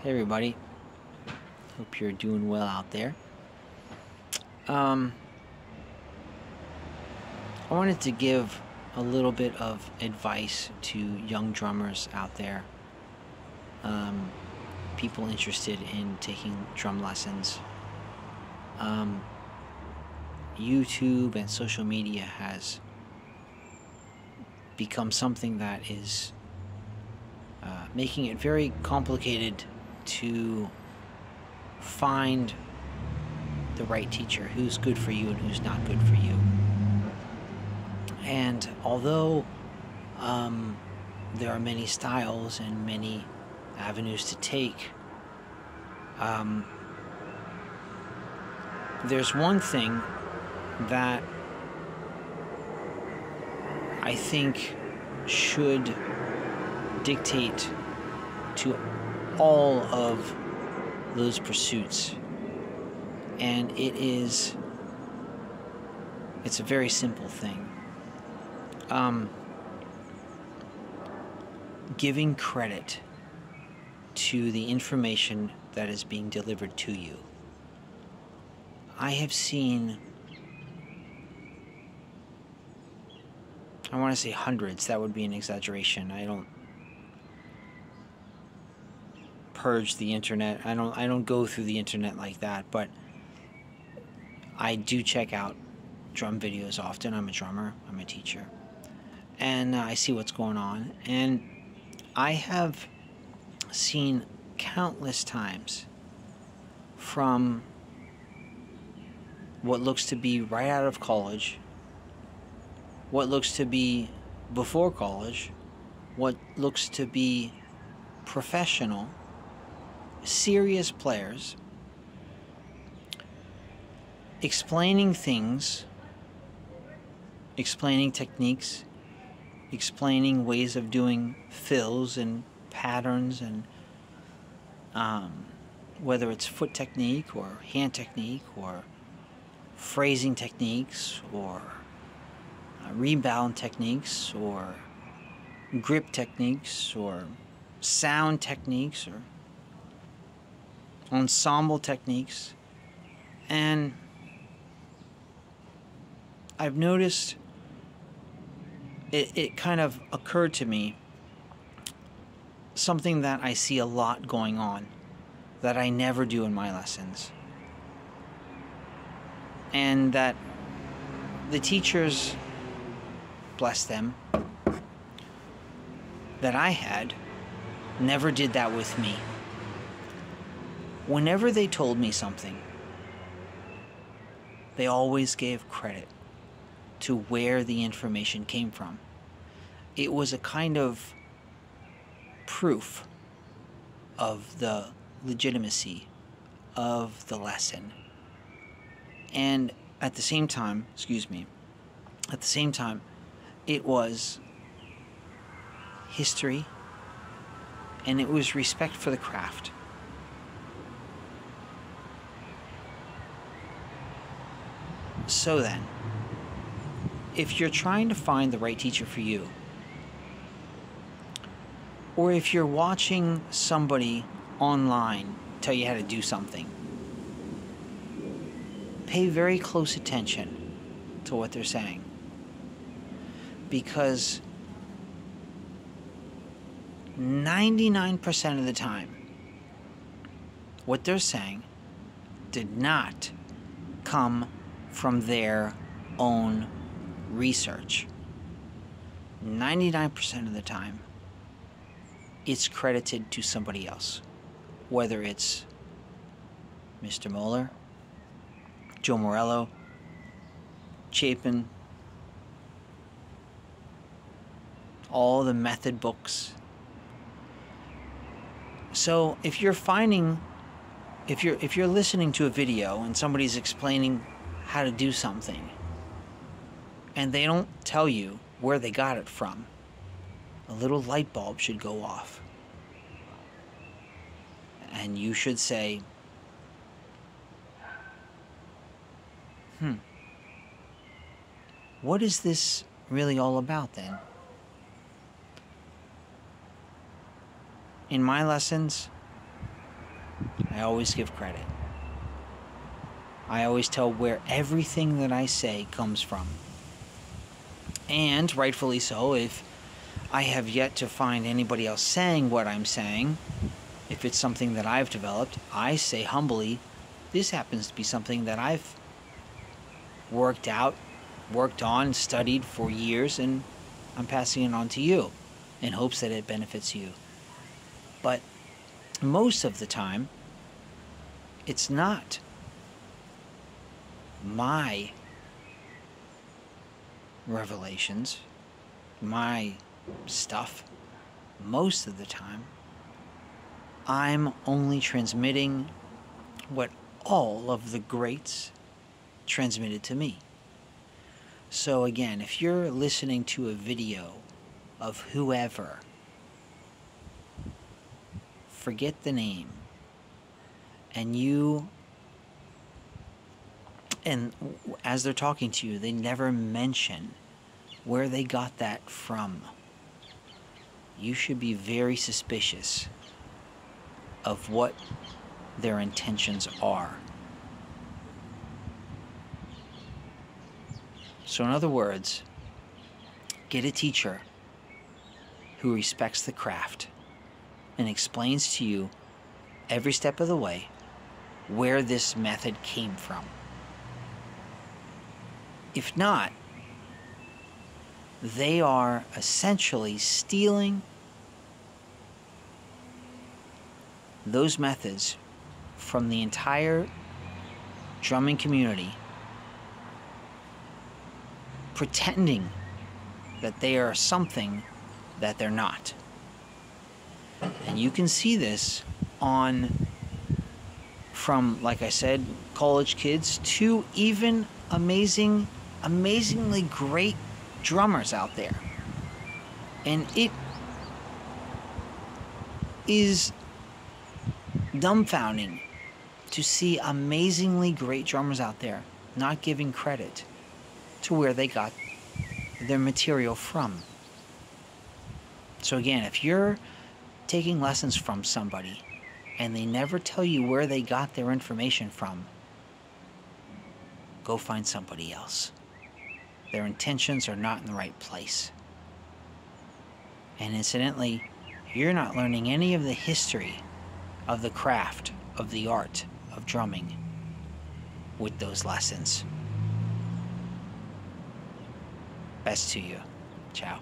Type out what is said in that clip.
Hey everybody. Hope you're doing well out there. Um, I wanted to give a little bit of advice to young drummers out there. Um, people interested in taking drum lessons. Um, YouTube and social media has become something that is uh, making it very complicated to find the right teacher, who's good for you and who's not good for you. And although um, there are many styles and many avenues to take, um, there's one thing that I think should dictate to all of those pursuits. And it is, it's a very simple thing. Um, giving credit to the information that is being delivered to you. I have seen, I want to say hundreds, that would be an exaggeration. I don't purge the internet. I don't I don't go through the internet like that, but I do check out drum videos often. I'm a drummer, I'm a teacher. And I see what's going on and I have seen countless times from what looks to be right out of college, what looks to be before college, what looks to be professional, serious players explaining things, explaining techniques, explaining ways of doing fills and patterns and um, whether it's foot technique or hand technique or phrasing techniques or uh, rebound techniques or grip techniques or sound techniques or ensemble techniques and I've noticed it, it kind of occurred to me something that I see a lot going on that I never do in my lessons. And that the teachers, bless them, that I had never did that with me. Whenever they told me something, they always gave credit to where the information came from. It was a kind of proof of the legitimacy of the lesson. And at the same time, excuse me, at the same time, it was history and it was respect for the craft. So then, if you're trying to find the right teacher for you, or if you're watching somebody online tell you how to do something, pay very close attention to what they're saying. Because 99% of the time, what they're saying did not come from their own research. 99% of the time, it's credited to somebody else. Whether it's Mr. Moeller, Joe Morello, Chapin, all the method books. So if you're finding if you're if you're listening to a video and somebody's explaining how to do something and they don't tell you where they got it from, a little light bulb should go off. And you should say, hmm, what is this really all about then? In my lessons, I always give credit. I always tell where everything that I say comes from. And rightfully so, if I have yet to find anybody else saying what I'm saying, if it's something that I've developed, I say humbly, this happens to be something that I've worked out, worked on, studied for years, and I'm passing it on to you in hopes that it benefits you. But most of the time, it's not my revelations, my stuff. Most of the time, I'm only transmitting what all of the greats transmitted to me. So, again, if you're listening to a video of whoever, forget the name, and you, and as they're talking to you, they never mention where they got that from. You should be very suspicious of what their intentions are. So, in other words, get a teacher who respects the craft and explains to you every step of the way where this method came from. If not, they are essentially stealing those methods from the entire drumming community, pretending that they are something that they're not. And you can see this on, from, like I said, college kids to even amazing, amazingly great drummers out there. And it is dumbfounding to see amazingly great drummers out there not giving credit to where they got their material from. So, again, if you're taking lessons from somebody and they never tell you where they got their information from, go find somebody else. Their intentions are not in the right place. And incidentally, you're not learning any of the history of the craft, of the art of drumming with those lessons. Best to you. Ciao.